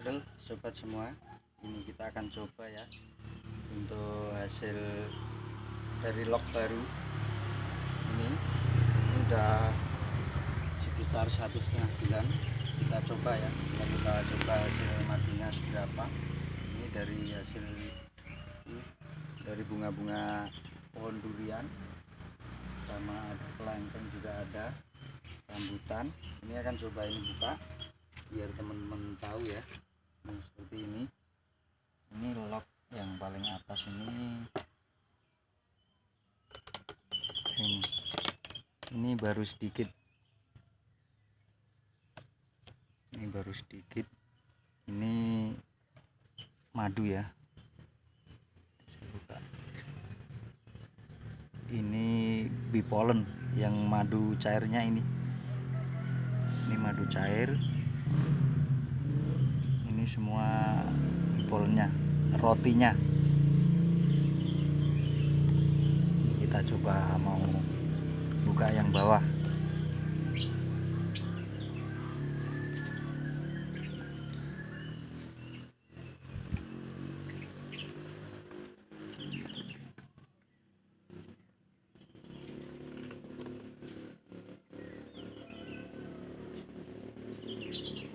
Halo sobat semua, ini kita akan coba ya untuk hasil dari log baru. Ini, ini udah sekitar satu setengah bulan. Kita coba ya. Kita, kita coba hasil madunya seberapa ini dari hasil ini, dari bunga-bunga pohon durian sama kelengkeng juga ada rambutan. Ini akan coba ini buka biar teman-teman tahu ya nah, seperti ini. Ini lock yang paling atas ini. Ini. Ini baru sedikit. Ini baru sedikit. Ini madu ya. Buka. ini bipolen yang madu cairnya ini. Ini madu cair ini semua bolnya rotinya. Kita coba mau buka yang bawah. ini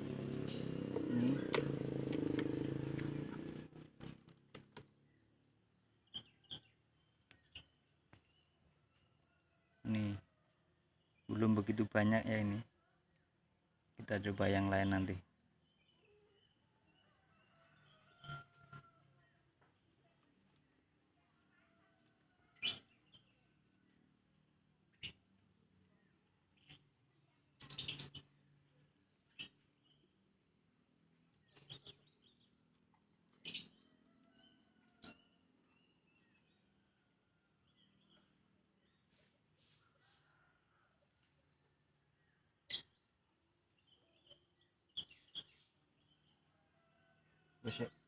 nih belum begitu banyak ya ini. Kita coba yang lain nanti Appreciate it.